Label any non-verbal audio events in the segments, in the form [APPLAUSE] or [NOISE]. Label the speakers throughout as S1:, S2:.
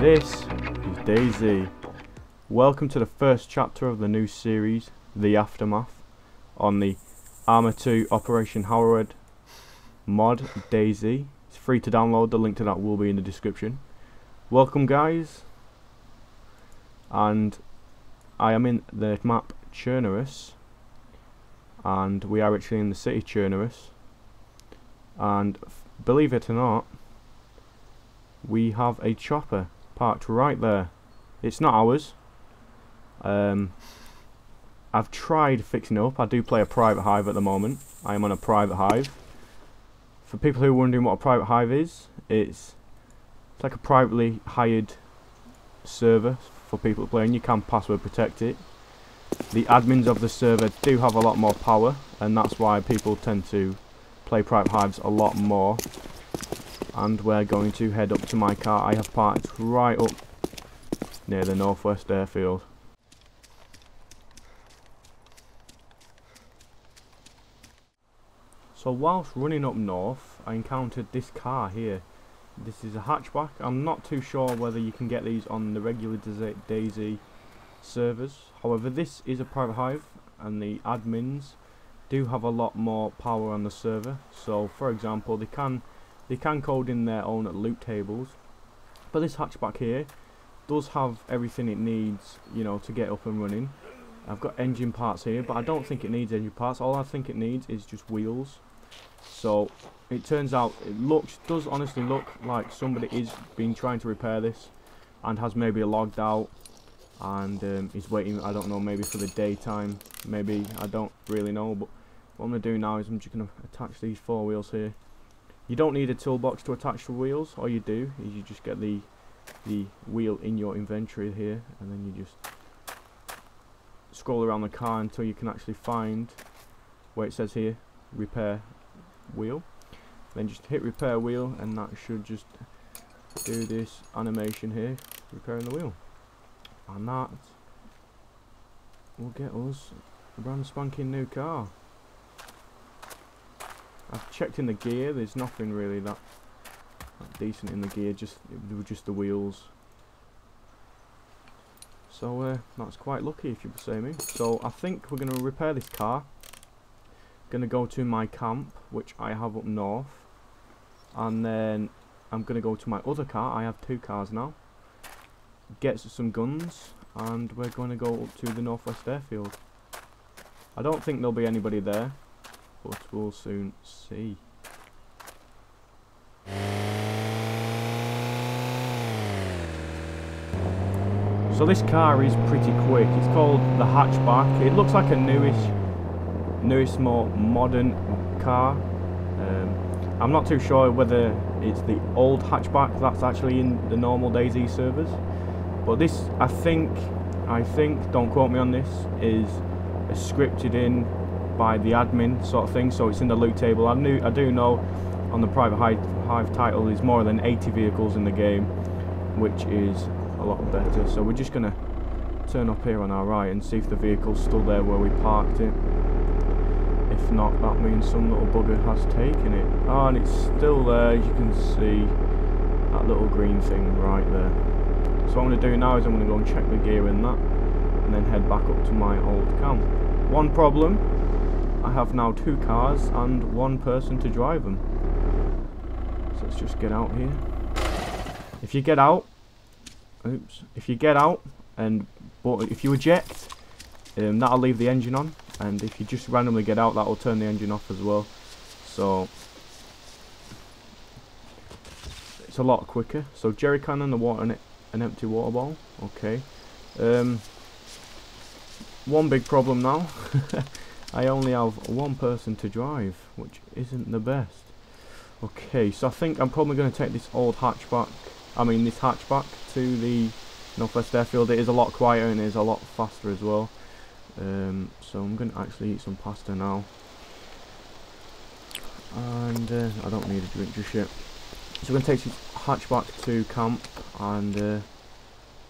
S1: This is DayZ. Welcome to the first chapter of the new series, The Aftermath, on the Arma 2 Operation Arrowhead mod DayZ. It's free to download, the link to that will be in the description. Welcome guys, and I am in the map Chernarus, and we are actually in the city Chernarus, and believe it or not, we have a chopper parked right there. It's not ours. Um, I've tried fixing up. I do play a private hive at the moment. I am on a private hive. For people who are wondering what a private hive is, it's, it's like a privately hired server for people to play and you can password protect it. The admins of the server do have a lot more power and that's why people tend to play private hives a lot more and we're going to head up to my car. I have parked right up near the Northwest Airfield. So whilst running up north, I encountered this car here. This is a hatchback. I'm not too sure whether you can get these on the regular DayZ servers. However, this is a private hive, and the admins do have a lot more power on the server. So, for example, they can they can code in their own loot tables, but this hatchback here does have everything it needs, you know, to get up and running. I've got engine parts here, but I don't think it needs engine parts. All I think it needs is just wheels. So it turns out it looks does honestly look like somebody is been trying to repair this and has maybe logged out and um, is waiting I don't know maybe for the daytime maybe I don't really know but what I'm gonna do now is I'm just gonna attach these four wheels here you don't need a toolbox to attach the wheels. All you do is you just get the the wheel in your inventory here, and then you just scroll around the car until you can actually find where it says here repair wheel. Then just hit repair wheel, and that should just do this animation here, repairing the wheel. And that will get us a brand spanking new car. I've checked in the gear, there's nothing really that, that decent in the gear, just just the wheels. So uh, that's quite lucky if you say me. So I think we're going to repair this car. Going to go to my camp, which I have up north. And then I'm going to go to my other car. I have two cars now. Get some guns. And we're going to go up to the Northwest Airfield. I don't think there'll be anybody there but we'll soon see. So this car is pretty quick. It's called the hatchback. It looks like a newish, newest, more modern car. Um, I'm not too sure whether it's the old hatchback that's actually in the normal DayZ servers. But this, I think, I think, don't quote me on this, is a scripted in by the admin sort of thing, so it's in the loot table. I knew, I do know on the private hive, hive title there's more than 80 vehicles in the game, which is a lot better. So we're just gonna turn up here on our right and see if the vehicle's still there where we parked it. If not, that means some little bugger has taken it. Oh, and it's still there, as you can see, that little green thing right there. So what I'm going to do now is I'm going to go and check the gear in that, and then head back up to my old camp. One problem, I have now two cars and one person to drive them. So let's just get out here. If you get out, oops, if you get out and but if you eject, um, that'll leave the engine on, and if you just randomly get out, that'll turn the engine off as well. So it's a lot quicker. So jerry can and the water and an empty water bottle. Okay. Um, one big problem now. [LAUGHS] I only have one person to drive, which isn't the best. Okay, so I think I'm probably going to take this old hatchback, I mean this hatchback to the Northwest Airfield. It is a lot quieter and it is a lot faster as well. Um, so I'm going to actually eat some pasta now. And uh, I don't need a drink just yet. So we're going to take this hatchback to camp and uh,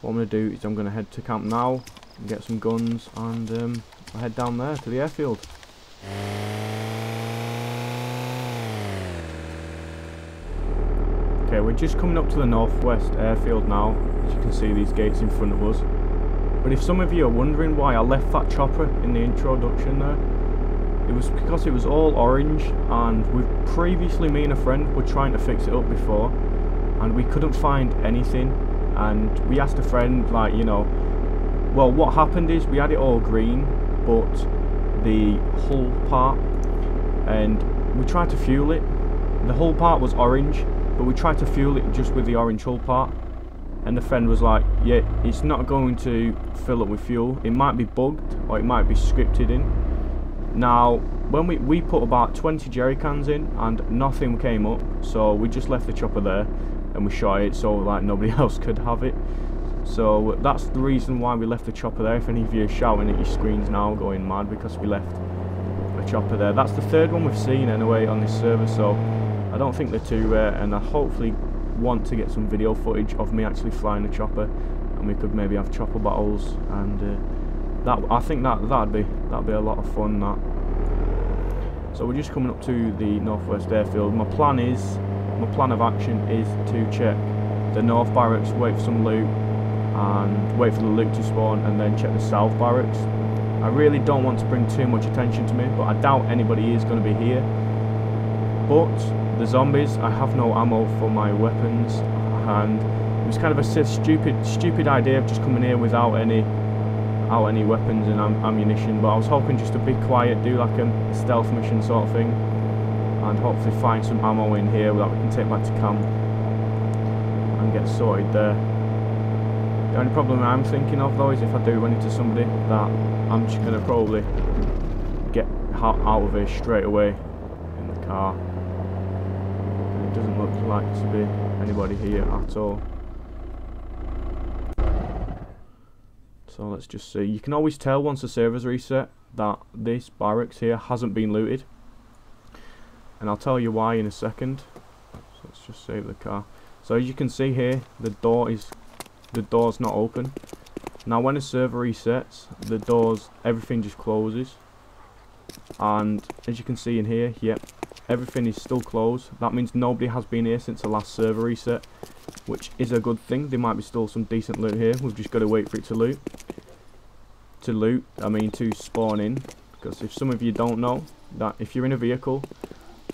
S1: what I'm going to do is I'm going to head to camp now and get some guns and um, I'll head down there to the airfield. Okay, we're just coming up to the northwest airfield now. As you can see these gates in front of us. But if some of you are wondering why I left that chopper in the introduction there, it was because it was all orange and we previously me and a friend were trying to fix it up before and we couldn't find anything and we asked a friend like you know well what happened is we had it all green but the hull part and we tried to fuel it. The hull part was orange but we tried to fuel it just with the orange hull part and the friend was like yeah it's not going to fill up with fuel. It might be bugged or it might be scripted in. Now when we we put about 20 jerry cans in and nothing came up so we just left the chopper there and we shot it so like nobody [LAUGHS] else could have it so that's the reason why we left the chopper there. If any of you are shouting at your screens now going mad because we left a chopper there. That's the third one we've seen anyway on this server so I don't think they're too rare and I hopefully want to get some video footage of me actually flying a chopper and we could maybe have chopper battles and uh, that I think that that'd be that'd be a lot of fun that. So we're just coming up to the northwest airfield. My plan is my plan of action is to check the north barracks, wait for some loot, and wait for the loot to spawn, and then check the south barracks. I really don't want to bring too much attention to me, but I doubt anybody is going to be here. But the zombies, I have no ammo for my weapons, and it was kind of a stupid, stupid idea of just coming here without any, out any weapons and am ammunition. But I was hoping just to be quiet, do like a stealth mission sort of thing and hopefully find some ammo in here that we can take back to camp and get sorted there. The only problem I'm thinking of though is if I do run into somebody that I'm just going to probably get out of here straight away in the car. And it doesn't look like to be anybody here at all. So let's just see. You can always tell once the server's reset that this barracks here hasn't been looted and I'll tell you why in a second so let's just save the car so as you can see here the door is the door's not open. Now when the server resets the doors everything just closes. And as you can see in here yep everything is still closed. That means nobody has been here since the last server reset which is a good thing. There might be still some decent loot here. We've just got to wait for it to loot. To loot I mean to spawn in. Because if some of you don't know that if you're in a vehicle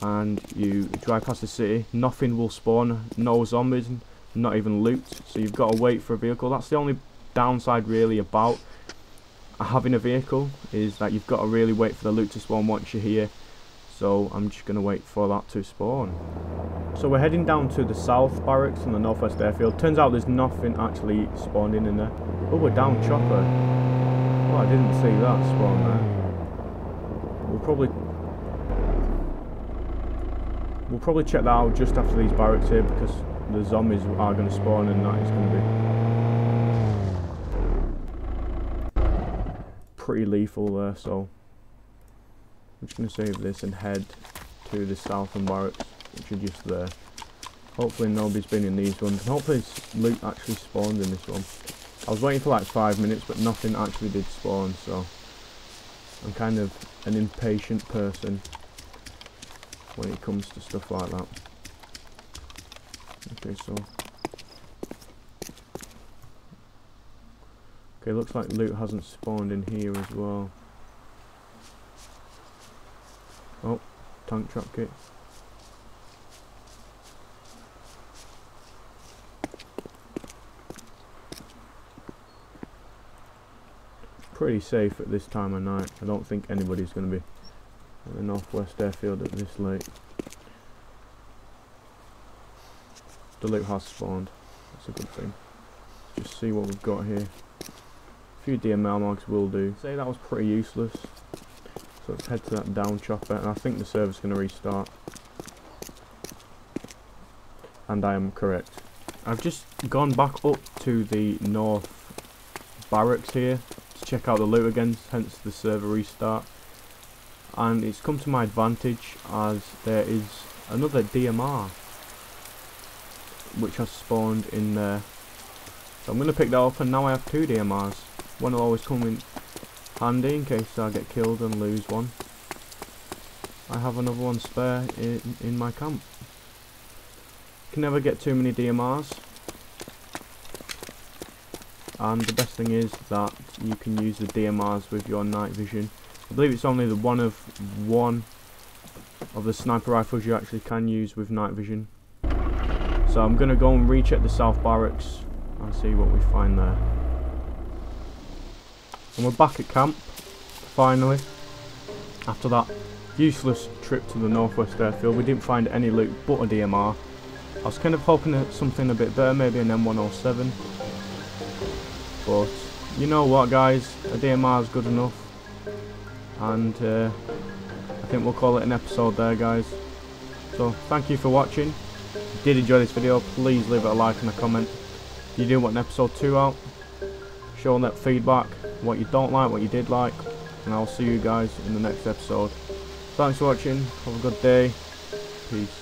S1: and you drive past the city, nothing will spawn, no zombies, not even loot, so you've got to wait for a vehicle. That's the only downside really about having a vehicle, is that you've got to really wait for the loot to spawn once you're here. So I'm just going to wait for that to spawn. So we're heading down to the south barracks and the northwest airfield. Turns out there's nothing actually spawning in there. Oh, we're down chopper. Oh, I didn't see that spawn there. We'll probably We'll probably check that out just after these barracks here because the zombies are going to spawn and that is going to be pretty lethal there so I'm just going to save this and head to the southern barracks which are just there. Hopefully nobody's been in these ones and hopefully loot actually spawned in this one. I was waiting for like five minutes but nothing actually did spawn so I'm kind of an impatient person when it comes to stuff like that. Okay, so... Okay, looks like loot hasn't spawned in here as well. Oh, tank trap kit. Pretty safe at this time of night. I don't think anybody's going to be at the northwest airfield at this late. The loot has spawned. That's a good thing. Just see what we've got here. A few DMR mags will do. Say that was pretty useless. So let's head to that down chopper and I think the server's going to restart. And I am correct. I've just gone back up to the north barracks here to check out the loot again, hence the server restart and it's come to my advantage as there is another DMR which has spawned in there. So I'm going to pick that up and now I have two DMRs one will always come in handy in case I get killed and lose one. I have another one spare in, in my camp. Can never get too many DMRs and the best thing is that you can use the DMRs with your night vision. I believe it's only the one of one of the sniper rifles you actually can use with night vision. So I'm going to go and recheck the south barracks and see what we find there. And we're back at camp, finally. After that useless trip to the northwest airfield, we didn't find any loot but a DMR. I was kind of hoping at something a bit better, maybe an M107. But, you know what guys, a DMR is good enough. And uh, I think we'll call it an episode there guys. So, thank you for watching. Did enjoy this video, please leave it a like and a comment. If you do want an episode 2 out, show that feedback, what you don't like, what you did like, and I'll see you guys in the next episode. Thanks for watching, have a good day, peace.